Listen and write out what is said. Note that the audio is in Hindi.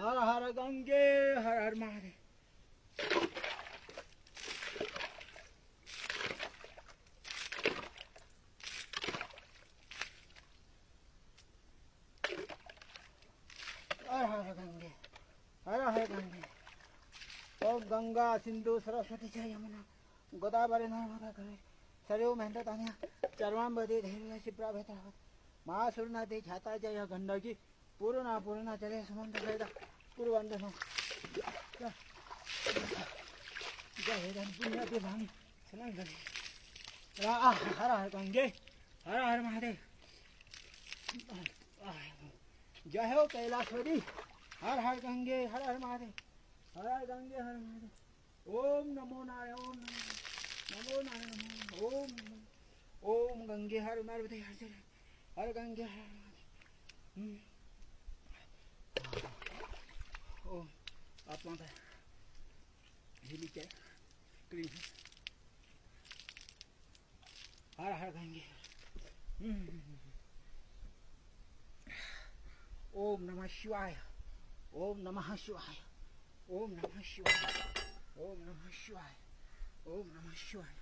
हर हर गंगे, हर हर महादेव। हर हर गंगे, हर हर गंगे। ओ गंगा सिंधु सरस्वती च यमुना, गोदावरी नर्मदा करे सरयू महेंद्र तान्या चर्वांबदी धैर्य शिप्रा भेत्रावत महासुरनाथी छाता जय गंडकी। पूर्णा पूर्णा चले समुद्र सहित पूर्वंदन जय हिरण पुण्य दिवानी स्नान करे रा हर हर गंगे। हर हर महादेव। जय हो कैलाशवरी हर हर गंगे, हर हर महादेव। हर हर गंगे, हर महादेव। ओम नमो नारायण। ओम नमो नारायण। ओम ओम गंगे, हर नर्मदे हर हर गंगे, हर महादेव हम्म। ओम हर हर गंगे हम्म। ओम नमः शिवाय। ओम नमः शिवाय। ओम नमः शिवाय। ओम नमः शिवाय। ओम नमः शिवाय।